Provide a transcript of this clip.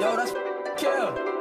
Yo, that's kill.